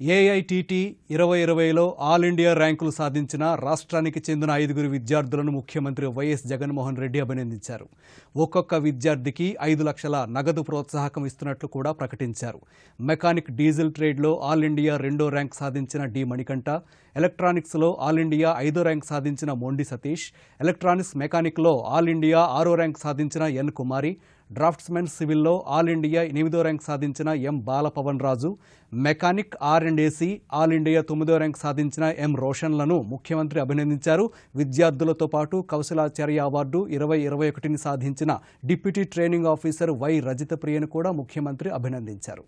ఏఐటిటి ఇరవై ఇరవైలో all India ర్యాంకులు సాధించిన రాష్ట్రానికి చెందిన ఐదుగురు విద్యార్థులను ముఖ్యమంత్రి వైఎస్ జగన్మోహన్ రెడ్డి అభినందించారు. ఒక్కొక్క విద్యార్థికి ఐదు లక్షల నగదు ప్రోత్సాహకం ఇస్తున్నట్లు కూడా ప్రకటించారు. మెకానిక్ డీజిల్ ట్రేడ్లో ఆల్ ఇండియా రెండో ర్యాంక్ సాధించిన డి మణికంఠ ఎలక్ట్రానిక్స్లో ఆల్ ఇండియా ఐదో ర్యాంక్ సాధించిన మొండి సతీష్ ఎలక్ట్రానిక్స్ మెకానిక్లో ఆల్ ఇండియా ఆరో ర్యాంక్ సాధించిన ఎన్ కుమారి డ్రాఫ్ట్స్మెన్ సివిల్లో ఆల్ ఇండియా ఎనిమిదో ర్యాంక్ సాధించిన M Balapavan Raju mechanic R and AC all India తొమ్మిదో ర్యాంక్ సాధించిన ఎం రోషన్లను ముఖ్యమంత్రి అభినందించారు. విద్యార్థులతో పాటు కౌశలాచార్య అవార్డు ఇరవై ఇరవై ఒకటిని సాధించిన deputy training officer Y Rajitha ప్రియను కూడా ముఖ్యమంత్రి అభినందించారు.